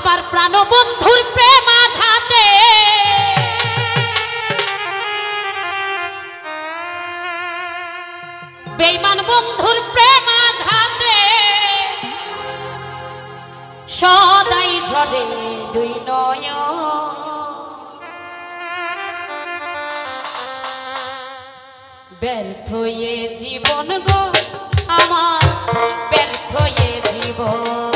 আবার প্রাণবন্ধুর প্রেম আঘাতে। বেইমান বন্ধুর প্রেম আঘাতে। সদাই ঝরে দুই নয় ব্যর্থ জীবন গো, আমার ব্যর্থ জীবন।